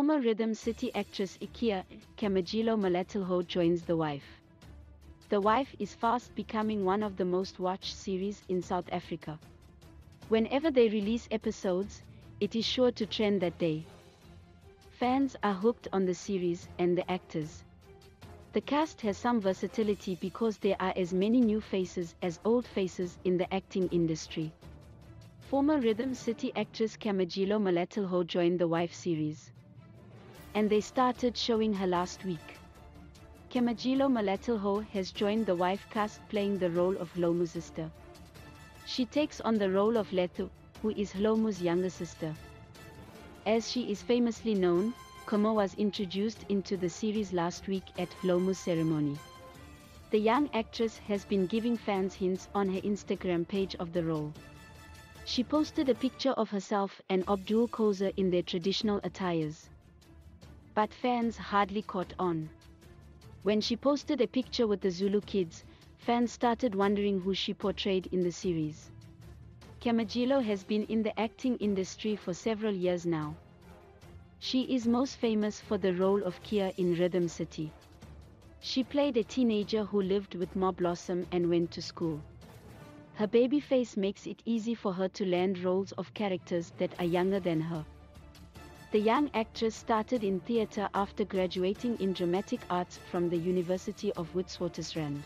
Former Rhythm City actress Kea Kamogelo Molatlhoe joins The Wife. The Wife is fast becoming one of the most watched series in South Africa. Whenever they release episodes, it is sure to trend that day. Fans are hooked on the series and the actors. The cast has some versatility because there are as many new faces as old faces in the acting industry. Former Rhythm City actress Kamogelo Molatlhoe joined the Wife series and they started showing her last week. Kamogelo Molatlhoe has joined the wife cast playing the role of Hlomu's sister. She takes on the role of Lethu, who is Hlomu's younger sister. As she is famously known, Kamo was introduced into the series last week at Hlomu's ceremony. The young actress has been giving fans hints on her Instagram page of the role. She posted a picture of herself and Abdul Khoza in their traditional attires but fans hardly caught on. When she posted a picture with the Zulu kids, fans started wondering who she portrayed in the series. Kamogelo has been in the acting industry for several years now. She is most famous for the role of Kea in Rhythm City. She played a teenager who lived with Ma Blossom and went to school. Her baby face makes it easy for her to land roles of characters that are younger than her. The young actress started in theatre after graduating in dramatic arts from the University of Witwatersrand.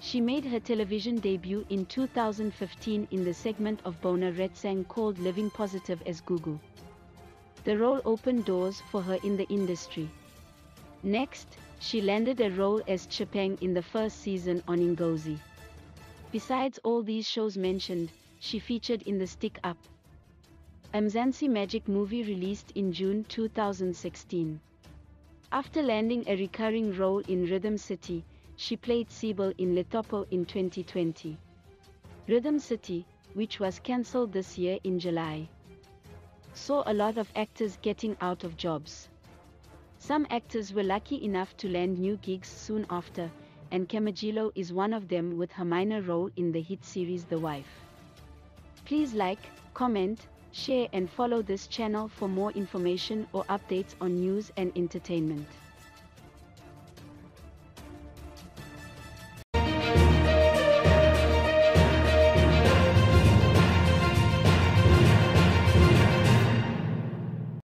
She made her television debut in 2015 in the segment of Bona Retsang called Living Positive as Gugu. The role opened doors for her in the industry. Next, she landed a role as Chipeng in the first season on Ingozi. Besides all these shows mentioned, she featured in the Stick Up, Mzansi Magic movie released in June 2016. After landing a recurring role in Rhythm City, she played Sibyl in Letopo in 2020. Rhythm City, which was cancelled this year in July, saw a lot of actors getting out of jobs. Some actors were lucky enough to land new gigs soon after, and Kamogelo is one of them with her minor role in the hit series The Wife. Please like, comment, share and follow this channel for more information or updates on news and entertainment.